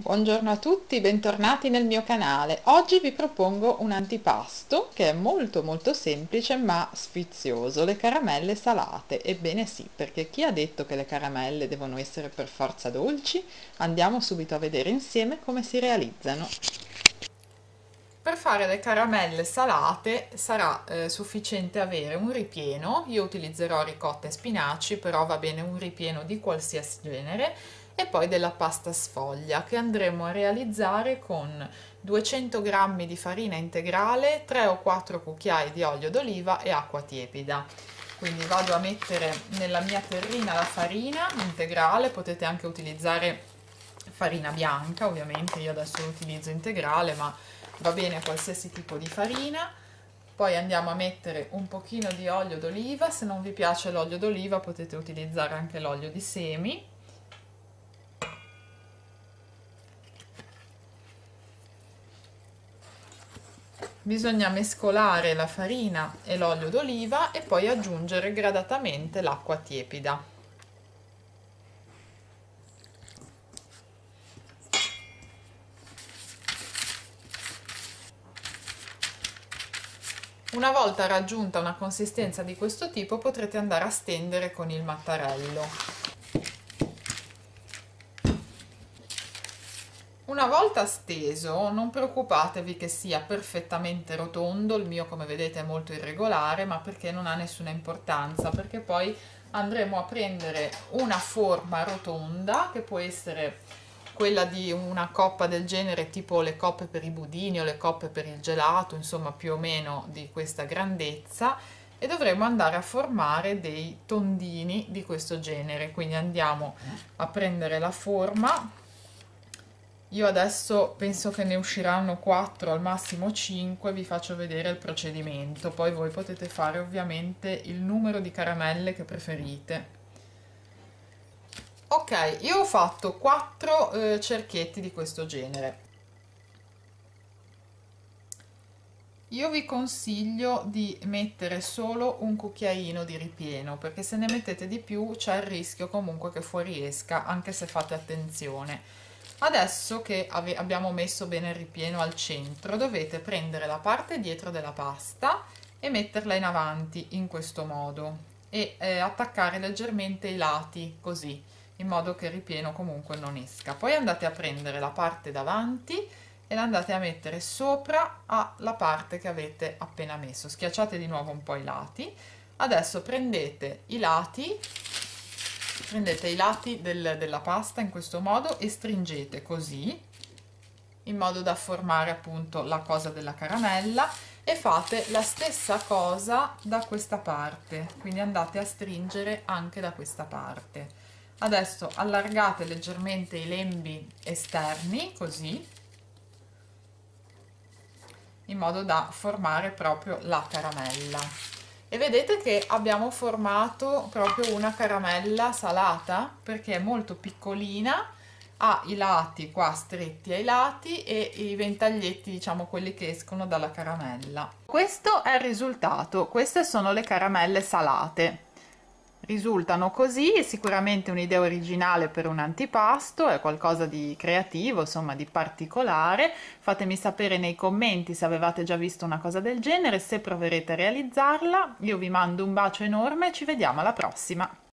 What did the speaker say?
Buongiorno a tutti, bentornati nel mio canale. Oggi vi propongo un antipasto che è molto molto semplice ma sfizioso, le caramelle salate. Ebbene sì, perché chi ha detto che le caramelle devono essere per forza dolci? Andiamo subito a vedere insieme come si realizzano. Per fare le caramelle salate sarà eh, sufficiente avere un ripieno, io utilizzerò ricotta e spinaci, però va bene un ripieno di qualsiasi genere, e poi della pasta sfoglia che andremo a realizzare con 200 g di farina integrale, 3 o 4 cucchiai di olio d'oliva e acqua tiepida. Quindi vado a mettere nella mia terrina la farina integrale, potete anche utilizzare farina bianca, ovviamente io adesso utilizzo integrale, ma va bene qualsiasi tipo di farina. Poi andiamo a mettere un pochino di olio d'oliva, se non vi piace l'olio d'oliva potete utilizzare anche l'olio di semi bisogna mescolare la farina e l'olio d'oliva e poi aggiungere gradatamente l'acqua tiepida. Una volta raggiunta una consistenza di questo tipo potrete andare a stendere con il mattarello. Una volta steso, non preoccupatevi che sia perfettamente rotondo, il mio come vedete è molto irregolare, ma perché non ha nessuna importanza, perché poi andremo a prendere una forma rotonda, che può essere quella di una coppa del genere, tipo le coppe per i budini o le coppe per il gelato, insomma più o meno di questa grandezza, e dovremo andare a formare dei tondini di questo genere. Quindi andiamo a prendere la forma io adesso penso che ne usciranno 4 al massimo 5 vi faccio vedere il procedimento. Poi voi potete fare ovviamente il numero di caramelle che preferite. Ok io ho fatto 4 eh, cerchietti di questo genere. Io vi consiglio di mettere solo un cucchiaino di ripieno perché se ne mettete di più c'è il rischio comunque che fuoriesca anche se fate attenzione Adesso che abbiamo messo bene il ripieno al centro, dovete prendere la parte dietro della pasta e metterla in avanti in questo modo e eh, attaccare leggermente i lati così, in modo che il ripieno comunque non esca. Poi andate a prendere la parte davanti e la andate a mettere sopra alla parte che avete appena messo. Schiacciate di nuovo un po' i lati. Adesso prendete i lati prendete i lati del, della pasta in questo modo e stringete così in modo da formare appunto la cosa della caramella e fate la stessa cosa da questa parte. Quindi andate a stringere anche da questa parte. Adesso allargate leggermente i lembi esterni così in modo da formare proprio la caramella e vedete che abbiamo formato proprio una caramella salata perché è molto piccolina ha i lati qua stretti ai lati e i ventaglietti diciamo quelli che escono dalla caramella. Questo è il risultato. Queste sono le caramelle salate risultano così, sicuramente un'idea originale per un antipasto, è qualcosa di creativo, insomma di particolare. Fatemi sapere nei commenti se avevate già visto una cosa del genere, se proverete a realizzarla. Io vi mando un bacio enorme e ci vediamo alla prossima!